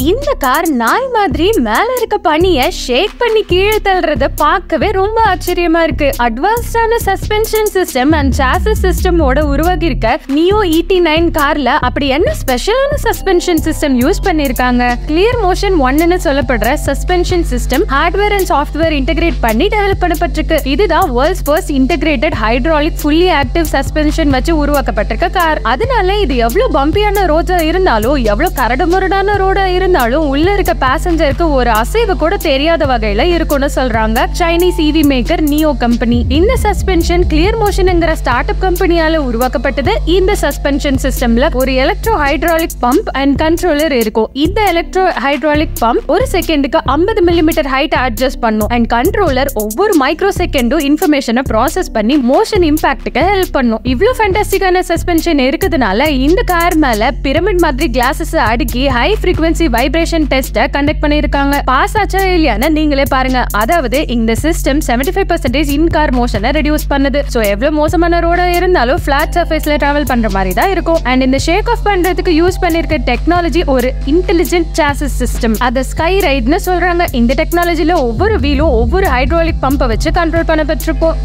இந்த கார் நாய் மாதிரி மேல இருக்க பனிய ஷேக் பண்ணி கீழே தள்ளுறத பார்க்கவே ரொம்ப ஆச்சரியமா இருக்கு. அட்வான்ஸ்டான சஸ்பென்ஷன் சிஸ்டம் அண்ட் சாசஸ் சிஸ்டமோட உருவாக்கி இருக்க நியோ இடி நைன் கார்ல அப்படி என்ன ஸ்பெஷலான சஸ்பென்ஷன் சிஸ்டம் யூஸ் பண்ணிருக்காங்க கிளியர் மோஷன் ஒன்னு சொல்லப்படுற suspension system hardware and software integrate பண்ணி டெவலப் பண்ணப்பட்டிருக்கு. இதுதான் world's first integrated hydraulic fully active suspension வச்சு உருவாக்கப்பட்டிருக்க கார். அதனால இது எவ்வளவு பம்பியான ரோடா இருந்தாலும் எவ்வளவு கரடுமுரடான ரோடா இருந்தாலும் உள்ள இருக்க பேசஞ்சருக்கு ஒரு அசைவு கூட தெரியாத வகையில இருக்கும்னு சொல்றாங்க. Chinese EV maker Nio company இந்த சஸ்பென்ஷன் கிளியர் மோஷன்ங்கிற ஸ்டார்ட் அப் கம்பெனியால உருவாக்கப்பட்டது. இந்த சஸ்பென்ஷன் சிஸ்டம்ல ஒரு electro hydraulic pump and controller இருக்கும். இந்த எலக்ட்ரோ ஹைட்ராலிக் பம்ப் ஒரு செகண்டுக்கு 50 மில்லிமீட்டர் ஹைட் அட்ஜஸ்ட் பண்ணும். அண்ட் கண்ட்ரோலர் ஒவ்வொரு மைக்ரோ செகண்டும் இன்ஃபர்மேஷனை ப்ராசஸ் பண்ணி மோஷன் இம்பாக்டுக்கு ஹெல்ப் பண்ணும். இவ்ளோ ஃபேண்டாஸ்டிக்கான சஸ்பென்ஷன் இருக்கிறதுனால இந்த கார் மேல பிரமிட் மாதிரி கிளாஸஸ் அடுக்கி ஹை ஃப்ரீக்வன்சி வைப்ரேஷன் டெஸ்ட்டை கண்டக்ட் பண்ணியிருக்காங்க. பாஸ் ஆச்சா இல்லையான்னு நீங்களே பாருங்க. அதாவது இந்த system 75% five percentage in car மோஷனை reduce பண்ணுது. ஸோ எவ்வளோ மோசமான ரோட இருந்தாலும் ஃபிளாட் சர்ஃபேஸில் ட்ராவல் பண்ணுற மாதிரி தான் இருக்கும். அண்ட் இந்த ஷேக் ஆஃப் பண்ணுறதுக்கு யூஸ் பண்ணியிருக்க டெக்னாலஜி ஒரு இன்டெலிஜென்ட் சாசஸ் சிஸ்டம் அதை ஸ்கை ரைட்னு சொல்கிறாங்க இந்த டெக்னாலஜியில் ஒவ்வொரு வீலும் ஒவ்வொரு ஹைட்ராலிக் பம்பை வச்சு கண்ட்ரோல் பண்ணப்பட்டிருக்கும்.